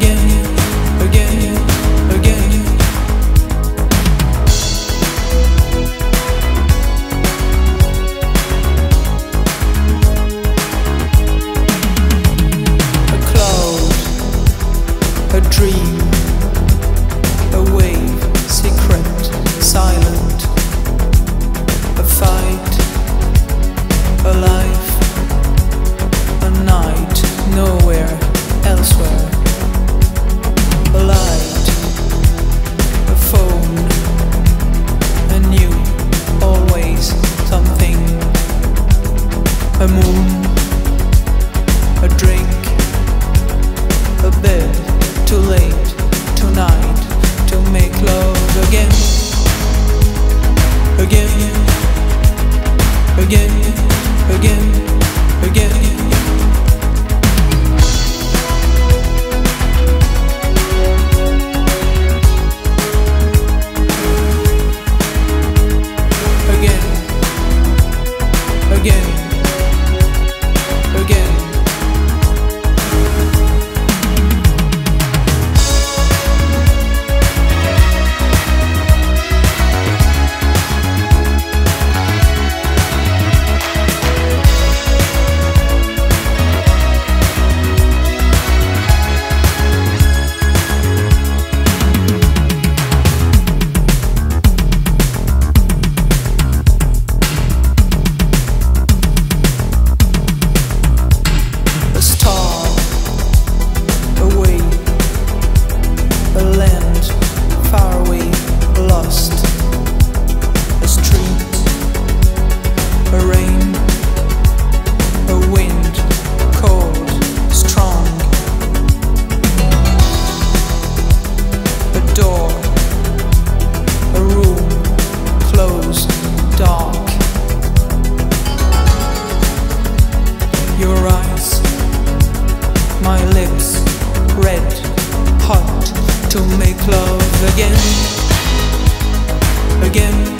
Again. Again, again,